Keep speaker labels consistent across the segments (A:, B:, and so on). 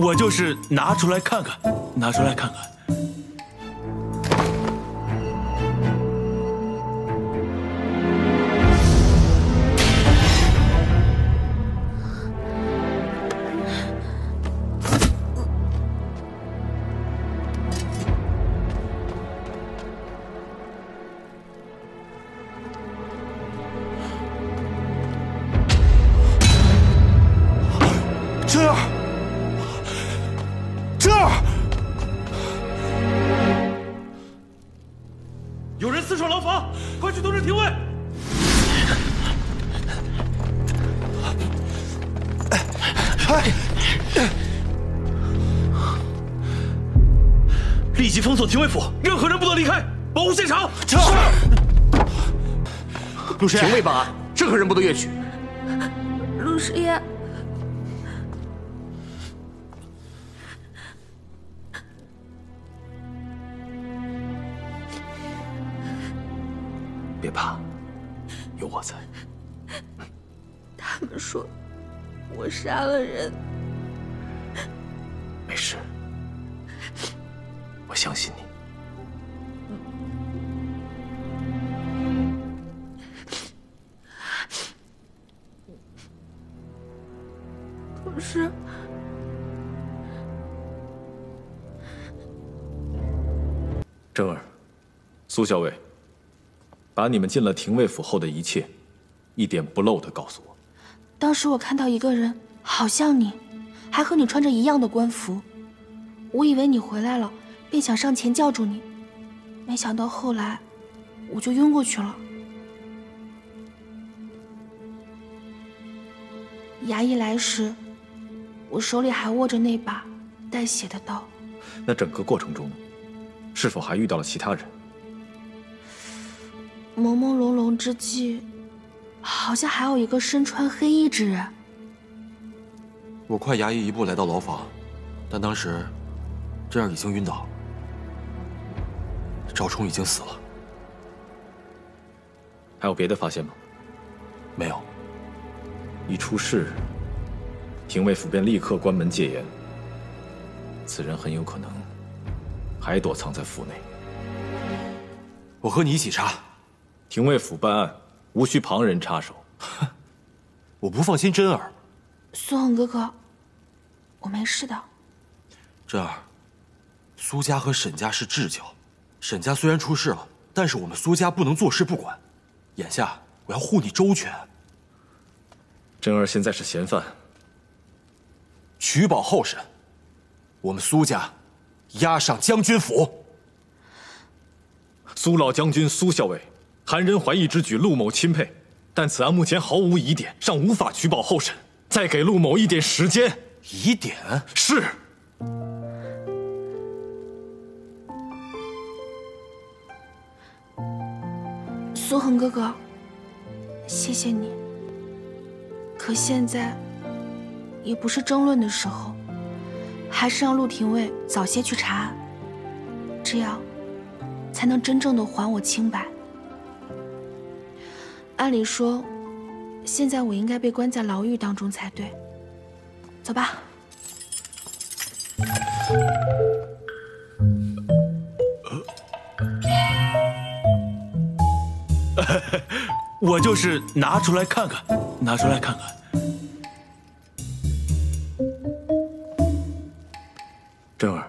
A: 我就是拿出来看看，拿出来看看。
B: 儿，
A: 有人私闯牢房，快去通知廷尉！立即封锁廷尉府，任何人不得离开，保护现场。
B: 是。陆师爷，
C: 廷尉办案，任何人不得越矩。
D: 陆师爷，
C: 别怕，有我在。
D: 他们说我杀了人，
C: 没事，我相信你。
D: 可是
C: 真儿，苏校尉，把你们进了廷尉府后的一切，一点不漏的告诉我。
D: 当时我看到一个人，好像你，还和你穿着一样的官服，我以为你回来了，便想上前叫住你，没想到后来我就晕过去了。衙役来时，我手里还握着那把带血的刀。
C: 那整个过程中，是否还遇到了其他人？
D: 朦朦胧胧之际，好像还有一个身穿黑衣之人。
B: 我快衙役一步来到牢房，但当时真儿已经晕倒，赵冲已经死了。
C: 还有别的发现吗？
B: 没有。
C: 一出事，廷尉府便立刻关门戒严。此人很有可能还躲藏在府内。
B: 我和你一起查。
C: 廷尉府办案，无需旁人插手。
B: 我不放心真儿。
D: 苏恒哥哥，我没事的。
B: 真儿，苏家和沈家是至交，沈家虽然出事了，但是我们苏家不能坐视不管。眼下我要护你周全。
C: 真儿现在是嫌犯，
B: 取保候审。我们苏家押上将军府。
C: 苏老将军苏校尉，韩仁怀义之举，陆某钦佩，但此案目前毫无疑点，尚无法取保候审。再给陆某一点时间。
B: 疑点
C: 是。
D: 苏恒哥哥，谢谢你。可现在也不是争论的时候，还是让陆廷尉早些去查案，这样才能真正的还我清白。按理说，现在我应该被关在牢狱当中才对。走吧。
A: 我就是拿出来看看，拿出来看看。
C: 真儿，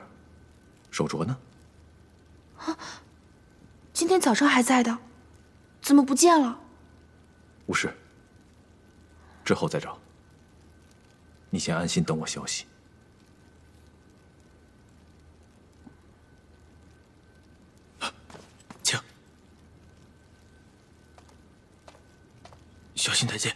C: 手镯呢？
D: 啊，今天早上还在的，怎么不见了？
C: 无事，之后再找。你先安心等我消息。
A: 请，小心台阶。